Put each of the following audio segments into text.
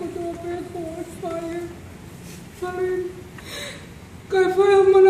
को जो पेड़ को एक्सपायर सभी कैफे हम मना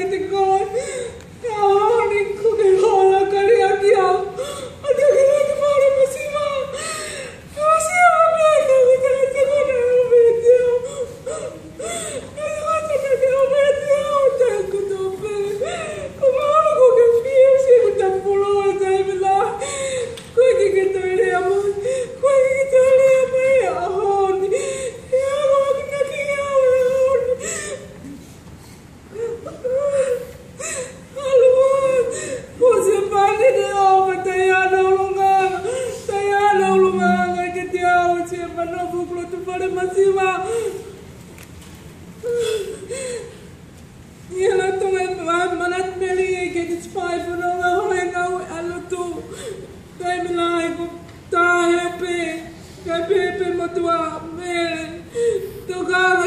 everything, God. Kailangan ko tahepe, kapepe matwa, mele, tugal